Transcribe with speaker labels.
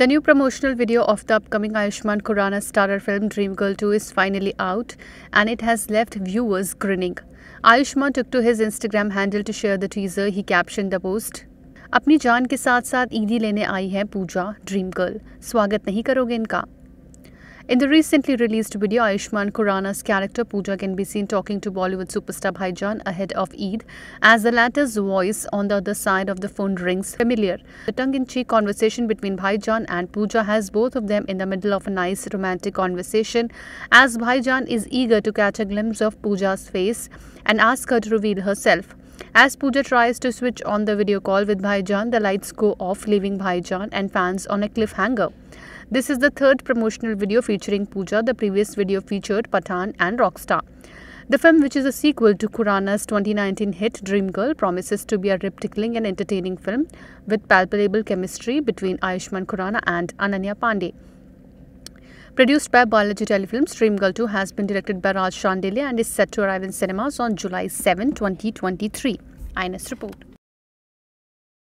Speaker 1: The new promotional video of the upcoming Ayushmann Khurrana starrer film Dream Girl 2 is finally out and it has left viewers grinning. Ayushmann took to his Instagram handle to share the teaser. He captioned the post. अपनी जान के साथ साथ ईदी लेने आई है पूजा dream girl स्वागत नहीं करोगे इनका in the recently released video, Ayushmann Khurrana's character Pooja can be seen talking to Bollywood superstar Bhaijan ahead of Eid, as the latter's voice on the other side of the phone rings familiar. The tongue-in-cheek conversation between Bhaijan and Pooja has both of them in the middle of a nice romantic conversation, as Bhaijan is eager to catch a glimpse of Pooja's face and ask her to reveal herself. As Pooja tries to switch on the video call with Bhaijan, the lights go off, leaving Bhaijan and fans on a cliffhanger. This is the third promotional video featuring Pooja. The previous video featured Pathaan and Rockstar. The film, which is a sequel to Khurrana's 2019 hit Dream Girl, promises to be a rip-tickling and entertaining film with palpable chemistry between Ayushmann Khurrana and Ananya Panday. Produced by Balaji Telefilms, Dream Girl 2 has been directed by Raaj Shaandilyaa and is set to arrive in cinemas on July 7, 2023. INS report.